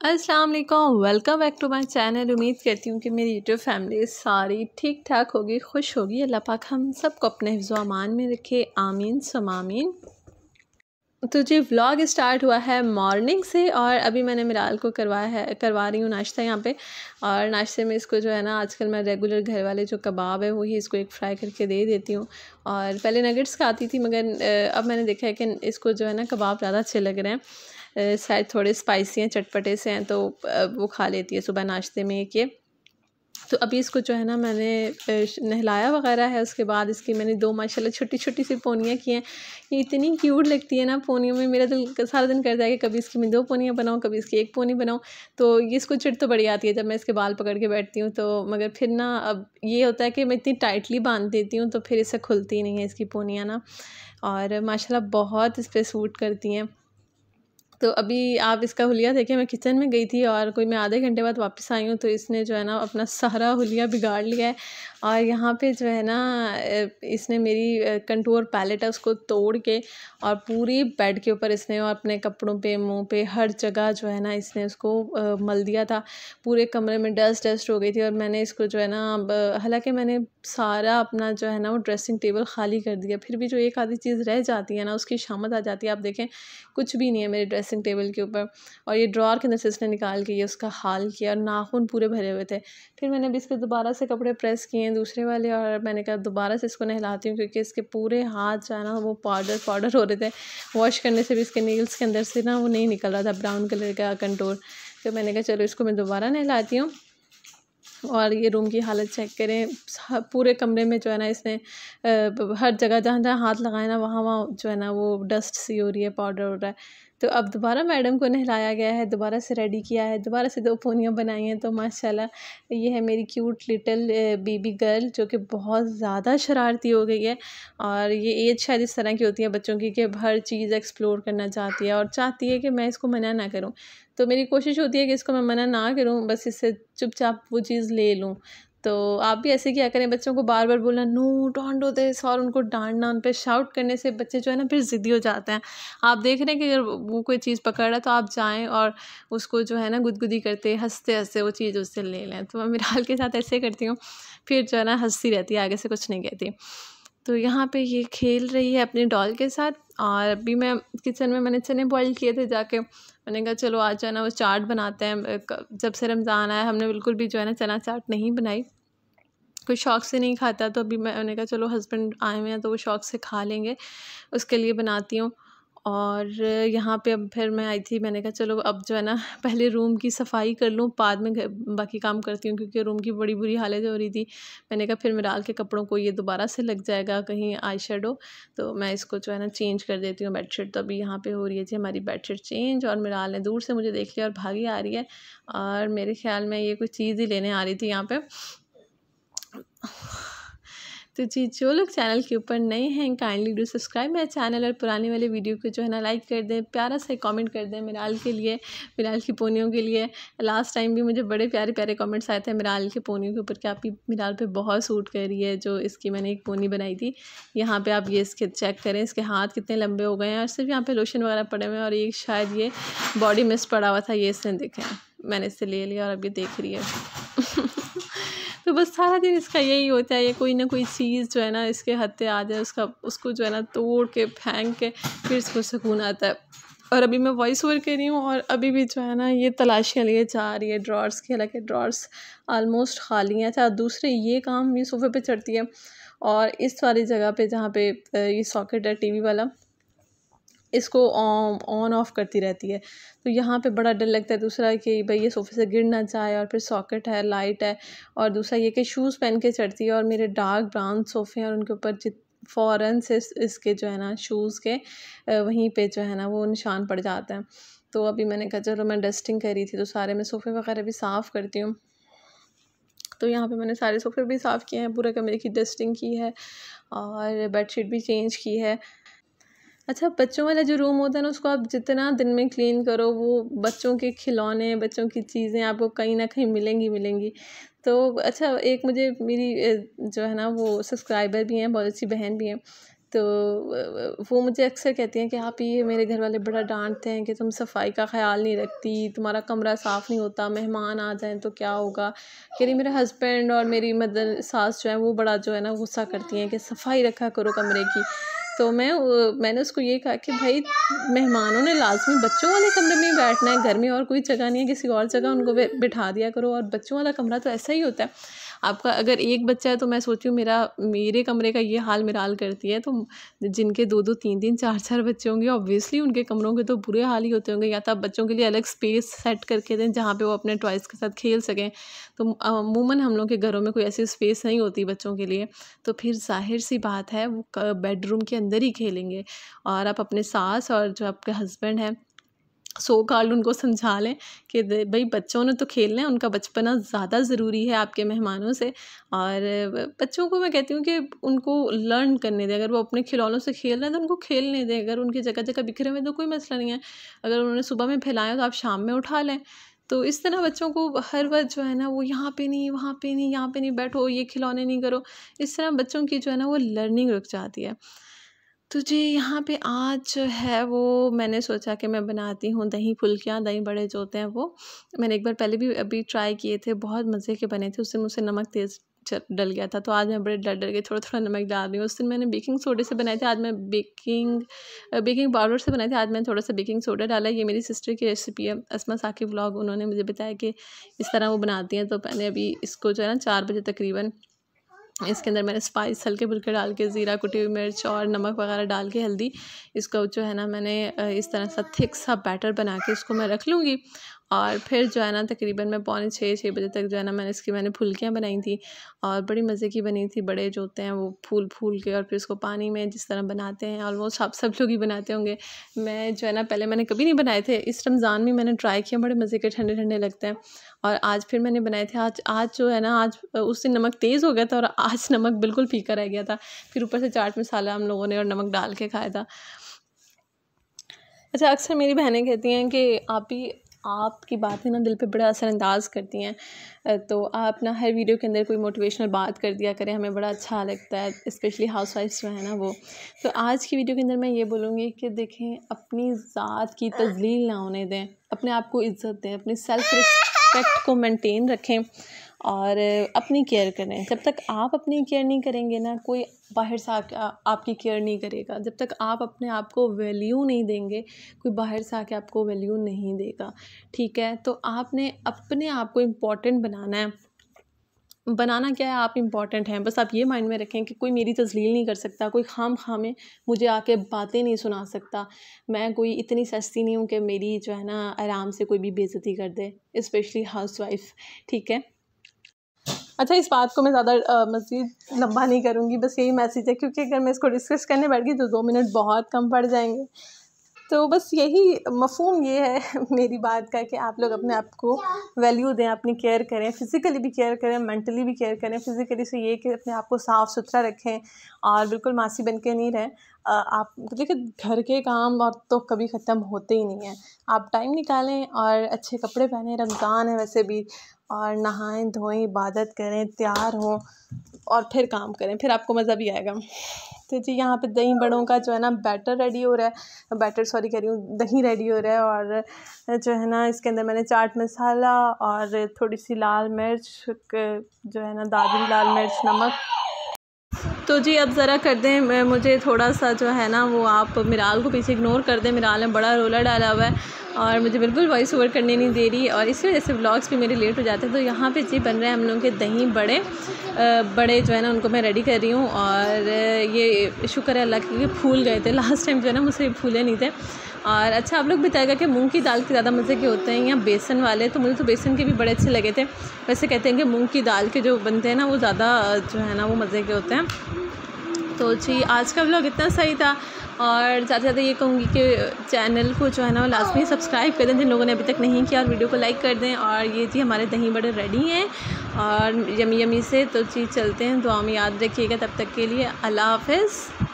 अस्सलाम वालेकुम welcome back to my channel उम्मीद करती हूँ कि मेरी यूट्यूब फैमिली सारी ठीक ठाक होगी, खुश होगी। अल्लाह पाक हम सबको अपने हिफ्ज़ अमान में रखे। आमीन, समामीन। तो जी व्लॉग स्टार्ट हुआ है मॉर्निंग से और अभी मैंने मिराल को करवाया है, करवा रही हूँ नाश्ता यहाँ पे। और नाश्ते में इसको जो है ना, आजकल मैं रेगुलर घर वाले जो कबाब है, वही इसको एक फ्राई करके दे देती हूँ। और पहले नगेट्स खाती थी, मगर अब मैंने देखा है कि इसको जो है ना, कबाब ज़्यादा अच्छे लग रहे हैं। शायद थोड़े स्पाइसी हैं, चटपटे से हैं तो वो खा लेती है सुबह नाश्ते में एक ये। तो अभी इसको जो है ना मैंने नहलाया वगैरह है, उसके बाद इसकी मैंने दो माशाल्लाह छोटी छोटी सी पोनियाँ की हैं। ये इतनी क्यूट लगती है ना पोनियों में, मेरा दिल सारा दिन करता है कि कभी इसकी मैं दो पोनियाँ बनाऊँ, कभी इसकी एक पोनी बनाऊँ। तो ये इसको चिट तो बड़ी आती है जब मैं इसके बाल पकड़ के बैठती हूँ तो मगर फिर ना अब ये होता है कि मैं इतनी टाइटली बाँध देती हूँ तो फिर इससे खुलती नहीं है इसकी पोनियाँ ना। और माशाल्लाह बहुत इस पर सूट करती हैं। तो अभी आप इसका हुलिया देखें, मैं किचन में गई थी और कोई मैं आधे घंटे बाद वापस आई हूँ तो इसने जो है ना अपना सारा हुलिया बिगाड़ लिया है। और यहाँ पे जो है ना इसने मेरी कंटूर पैलेट है, उसको तोड़ के और पूरी बेड के ऊपर इसने और अपने कपड़ों पे, मुँह पे, हर जगह जो है ना इसने उसको मल दिया था। पूरे कमरे में डस्ट डस्ट हो गई थी और मैंने इसको जो है ना हालाँकि मैंने सारा अपना जो है ना वो ड्रेसिंग टेबल खाली कर दिया, फिर भी जो एक आधी चीज़ रह जाती है ना, उसकी शामत आ जाती है। आप देखें, कुछ भी नहीं है मेरे ड्रेसिंग टेबल के ऊपर और ये ड्रॉर के अंदर से इसने निकाल के ये उसका हाल किया और नाखून पूरे भरे हुए थे। फिर मैंने अभी इसके दोबारा से कपड़े प्रेस किए हैं दूसरे वाले और मैंने कहा दोबारा से इसको नहलाती हूँ क्योंकि इसके पूरे हाथ जो है ना वो पाउडर पाउडर हो रहे थे। वॉश करने से भी इसके नील्स के अंदर से ना वो नहीं निकल रहा था ब्राउन कलर का कंटोर तो मैंने कहा, चलो इसको मैं दोबारा नहलाती हूँ। और ये रूम की हालत चेक करें। पूरे कमरे में जो है ना इसने हर जगह जहाँ जहाँ हाथ लगाए ना वहाँ वहाँ जो है ना वो डस्ट सी हो रही है पाउडर हो रहा है। तो अब दोबारा मैडम को नहलाया गया है, दोबारा से रेडी किया है, दोबारा से दो पोनियाँ बनाई हैं तो माशाल्लाह, ये है मेरी क्यूट लिटिल बेबी गर्ल जो कि बहुत ज़्यादा शरारती हो गई है। और ये एज शायद इस तरह की होती है बच्चों की कि हर चीज़ एक्सप्लोर करना चाहती है और चाहती है कि मैं इसको मना ना करूँ। तो मेरी कोशिश होती है कि इसको मैं मना ना करूँ, बस इससे चुपचाप वो चीज़ ले लूँ। तो आप भी ऐसे किया करें, बच्चों को बार बार बोलना, नो, डोंट डू दिस, और उनको डांटना उन पर शाउट करने से बच्चे जो है ना फिर ज़िद्दी हो जाते हैं। आप देख रहे हैं कि अगर वो कोई चीज़ पकड़ रहा है तो आप जाएँ और उसको जो है ना गुदगुदी करते हँसते हँसते वो चीज़ उससे ले लें। तो मैं मिराल के साथ ऐसे करती हूँ, फिर जो है ना हंसती रहती है, आगे से कुछ नहीं कहती। तो यहाँ पे ये खेल रही है अपनी डॉल के साथ और अभी मैं किचन में, मैंने चने बॉईल किए थे जाके। मैंने कहा, चलो आज जो है ना वो चाट बनाते हैं जब से रमज़ान आया हमने बिल्कुल भी जो है ना चना चाट नहीं बनाई। कोई शौक़ से नहीं खाता तो अभी मैंने कहा, चलो हस्बैंड आए हुए हैं तो वो शौक़ से खा लेंगे, उसके लिए बनाती हूँ। और यहाँ पे अब फिर मैं आई थी, मैंने कहा, चलो, अब जो है ना, पहले रूम की सफ़ाई कर लूँ, बाद में बाकी काम करती हूँ, क्योंकि रूम की बड़ी बुरी हालत हो रही थी। मैंने कहा, फिर मिराल के कपड़ों को ये दोबारा से लग जाएगा, कहीं आई शेडो तो मैं इसको जो है ना चेंज कर देती हूँ बेडशीट तो अभी यहाँ पे हो रही है जी हमारी बेडशीट चेंज और मिराल ने दूर से मुझे देख लिया और भागी आ रही है। और मेरे ख्याल में ये कोई चीज़ ही लेने आ रही थी यहाँ पर तो जी, जो लोग चैनल के ऊपर नए हैं काइंडली डू सब्सक्राइब मेरे चैनल और पुराने वाले वीडियो को जो है ना लाइक कर दें, प्यारा से कमेंट कर दें मिराल के लिए मिराल की पोनियों के लिए। लास्ट टाइम भी मुझे बड़े प्यारे प्यारे कमेंट्स आए थे मिराल के पोनियों के ऊपर कि आपकी मिराल पे बहुत सूट कर रही है, जो इसकी मैंने एक पोनी बनाई थी। यहाँ पर आप ये इसके चेक करें, इसके हाथ कितने लंबे हो गए हैं और सिर्फ़ यहाँ पर लोशन वगैरह पड़े हुए हैं और ये शायद ये बॉडी मिस पड़ा हुआ था, ये इसने देखें मैंने इससे ले लिया और अब ये देख रही है। तो बस सारा दिन इसका यही होता है, ये कोई ना कोई चीज़ जो है ना इसके हत्ते आ जाए, उसका, उसको जो है ना तोड़ के, फेंक के, फिर इसको सुकून आता है। और अभी मैं वॉइस ओवर कर रही हूँ और अभी भी जो है ना ये तलाशियाँ लिए जा रही है ड्रॉर्स की, हालाँकि ड्रॉर्स आलमोस्ट खाली हैं अच्छा दूसरे ये काम ये सोफे पे चढ़ती है और इस वाली जगह पे जहाँ पे ये सॉकेट है टीवी वाला इसको ऑन ऑफ़ करती रहती है। तो यहाँ पे बड़ा डर लगता है। दूसरा कि भाई ये सोफ़े से गिर ना जाए और फिर सॉकेट है लाइट है और दूसरा ये कि शूज़ पहन के चढ़ती है और मेरे डार्क ब्राउन सोफ़े हैं और उनके ऊपर जित फ़ौरन से इसके जो है ना शूज़ के वहीं पे जो है ना, वो निशान पड़ जाते हैं। तो अभी मैंने कहा, चलो, मैं डस्टिंग करी थी तो सारे मैं सोफ़े वगैरह भी साफ़ करती हूँ। तो यहाँ पे मैंने सारे सोफ़े भी साफ़ किए हैं। पूरे कमरे की डस्टिंग की है और बेडशीट भी चेंज की है। अच्छा बच्चों वाला जो रूम होता है ना, उसको आप जितना दिन में क्लीन करो, वो बच्चों के खिलौने, बच्चों की चीज़ें आपको कहीं ना कहीं मिलेंगी मिलेंगी। तो अच्छा एक मुझे मेरी जो है ना, वो सब्सक्राइबर भी हैं, बहुत अच्छी बहन भी हैं तो वो मुझे अक्सर कहती हैं कि आप ये मेरे घर वाले बड़ा डांटते हैं कि तुम सफ़ाई का ख्याल नहीं रखती, तुम्हारा कमरा साफ़ नहीं होता, मेहमान आ जाएँ तो क्या होगा? कह रही, मेरे हस्बैंड और मेरी मदर सास जो है, वो बड़ा जो है ना, गुस्सा करती हैं कि सफ़ाई रखा करो कमरे की। तो मैं मैंने उसको ये कहा कि भाई, मेहमानों ने लाजमी बच्चों वाले कमरे में ही बैठना है, गर्मी और कोई जगह नहीं है, किसी और जगह उनको बिठा दिया करो और बच्चों वाला कमरा तो ऐसा ही होता है। आपका अगर एक बच्चा है तो मैं सोचती हूँ मेरा, मेरे कमरे का ये हाल मेरा हाल करती है तो जिनके दो दो तीन तीन चार चार बच्चे होंगे ऑब्वियसली उनके कमरों के तो बुरे हाल ही होते होंगे, या तो आप बच्चों के लिए अलग स्पेस सेट करके दें जहाँ पर वो अपने टॉयज़ के साथ खेल सकें। तो अमूमन हम लोग के घरों में कोई ऐसी स्पेस नहीं होती बच्चों के लिए। तो फिर ज़ाहिर सी बात है, वो बेडरूम के अंदर ही खेलेंगे। और आप अपने सास और जो आपके हस्बैंड हैं सो कॉल्ड उनको समझा लें कि भाई बच्चों ने तो खेलना है उनका बचपना ज़्यादा ज़रूरी है आपके मेहमानों से। और बच्चों को मैं कहती हूँ कि उनको लर्न करने दें, अगर वो अपने खिलौनों से खेल रहे हैं तो उनको खेलने दें, अगर उनकी जगह जगह बिखरे हुए तो कोई मसला नहीं है। अगर उन्होंने सुबह में फैलाया तो आप शाम में उठा लें। तो इस तरह बच्चों को हर वक्त जो है ना वो यहाँ पे नहीं, वहाँ पे नहीं, यहाँ पे नहीं, बैठो, ये खिलौने नहीं करो। इस तरह बच्चों की जो है ना वो लर्निंग रुक जाती है। तो जी, यहाँ पे आज जो है वो मैंने सोचा कि मैं बनाती हूँ दही फुल्कियाँ, दही बड़े जो होते हैं वो। मैंने एक बार पहले भी अभी ट्राई किए थे, बहुत मज़े के बने थे। उस दिन मुझसे नमक तेज़ डल गया था तो आज मैं बड़े डर डर के थोड़ा थोड़ा नमक डाल रही हूँ। उस दिन मैंने बेकिंग सोडे से बनाए थे, आज मैं बेकिंग बेकिंग पाउडर से बनाए थे, आज मैंने थोड़ा सा बेकिंग सोडा डाला ये मेरी सिस्टर की रेसिपी है, असमा साकी ब्लॉग उन्होंने मुझे बताया कि इस तरह वो बनाती हैं तो मैंने अभी इसको जो है ना चार बजे तकरीबन इसके अंदर मैंने स्पाइस हल्के फुल्के डाल के, ज़ीरा, कुटी हुई मिर्च और नमक वगैरह डाल के हल्दी, इसका जो है ना मैंने इस तरह सा थिक सा बैटर बना के इसको मैं रख लूँगी। और फिर जो है ना, तकरीबन मैं पौने छः छः बजे तक जो है ना, मैंने इसकी, मैंने फुलकियाँ बनाई थी और बड़ी मज़े की बनी थी। बड़े जो होते हैं वो फूल फूल के और फिर उसको पानी में जिस तरह बनाते हैं, ऑलमोस्ट आप सब लोग ही बनाते होंगे। मैं जो है ना, पहले मैंने कभी नहीं बनाए थे। इस रमज़ान में मैंने ट्राई किया, बड़े मज़े के ठंडे ठंडे लगते हैं। और आज फिर मैंने बनाए थे। आज आज जो है ना, आज, उस दिन नमक तेज़ हो गया था और आज नमक बिल्कुल फीका रह गया था। फिर ऊपर से चाट मसाला हम लोगों ने और नमक डाल के खाया था। अच्छा अक्सर मेरी बहनें कहती हैं कि आप ही आपकी बातें ना दिल पे बड़ा असरअंदाज करती हैं। तो आप ना हर वीडियो के अंदर कोई मोटिवेशनल बात कर दिया करें, हमें बड़ा अच्छा लगता है स्पेशली हाउस वाइफ जो है ना वो। तो आज की वीडियो के अंदर मैं ये बोलूँगी कि देखें, अपनी ज़ात की तजलील ना होने दें, अपने आप को इज़्ज़त दें, अपनी सेल्फ़ रिस्पेक्ट को मेनटेन रखें। और अपनी केयर करें। जब तक आप अपनी केयर नहीं करेंगे ना, कोई बाहर से आके, आपकी केयर नहीं करेगा। जब तक आप अपने आप को वैल्यू नहीं देंगे, कोई बाहर से आके आपको वैल्यू नहीं देगा। ठीक है? तो आपने अपने आप को इम्पोर्टेंट बनाना है। बनाना क्या है? आप इंपॉर्टेंट हैं। बस आप ये माइंड में रखें कि कोई मेरी तजलील नहीं कर सकता, कोई खाम खामे मुझे आके बातें नहीं सुना सकता। मैं कोई इतनी सस्ती नहीं हूँ कि मेरी जो है ना, आराम से कोई भी बेइज्जती कर दे स्पेशली हाउस वाइफ ठीक है? अच्छा इस बात को मैं ज़्यादा मज़ीद लंबा नहीं करूँगी, बस यही मैसेज है, क्योंकि अगर मैं इसको डिस्कस करने बैठ गई तो दो मिनट बहुत कम पड़ जाएँगे। तो बस यही मफहम ये है मेरी बात का कि आप लोग अपने आप को वैल्यू दें, अपनी केयर करें फ़िज़िकली भी केयर करें मेंटली भी केयर करें। फ़िज़िकली से ये कि अपने आप को साफ़ सुथरा रखें और बिल्कुल मासी बन के नहीं रहें। आप देखिए घर के काम और तो कभी ख़त्म होते ही नहीं हैं। आप टाइम निकालें और अच्छे कपड़े पहने, रमज़ान है वैसे भी, और नहाएँ, धोएँ, इबादत करें, तैयार हों। और फिर काम करें, फिर आपको मज़ा भी आएगा। तो जी, यहाँ पे दही बड़ों का जो है ना बैटर रेडी हो रहा है। बैटर सॉरी कह रही हूँ, दही रेडी हो रहा है और जो है ना, इसके अंदर मैंने चाट मसाला और थोड़ी सी लाल मिर्च जो है ना दादी लाल मिर्च, नमक। तो जी, अब ज़रा कर दें मुझे थोड़ा सा जो है ना, वो आप मिराल को पीछे इग्नोर कर दें। मिराल ने बड़ा रोला डाला हुआ है। और मुझे बिल्कुल वॉइस ओवर करने नहीं दे रही और इसी वजह से ब्लॉग्स भी मेरे लेट हो जाते हैं। तो यहाँ पे जी बन रहे हैं हम लोगों के दही बड़े। बड़े जो है ना, उनको मैं रेडी कर रही हूँ और ये शुक्र है अल्लाह के फूल गए थे। लास्ट टाइम जो है ना, मुझसे फूले नहीं थे। और अच्छा आप लोग बताएगा कि मूंग की दाल के ज़्यादा मज़े के होते हैं या बेसन वाले? तो मुझे तो बेसन के भी बड़े अच्छे लगे थे। वैसे कहते हैं कि मूंग की दाल के जो बनते हैं ना, वो ज़्यादा जो है ना, वो मज़े के होते हैं। तो जी, आज का ब्लॉग इतना सही था। और ज़्यादा से ज़्यादा ये कहूँगी कि चैनल को जो है ना लाजमी सब्सक्राइब कर दें, जिन लोगों ने अभी तक नहीं किया, और वीडियो को लाइक कर दें। और ये जी हमारे दही बड़े रेडी हैं। और यमी यमी से तो चीज़ चलते हैं। दुआ में याद रखिएगा। तब तक के लिए अल्लाह हाफ़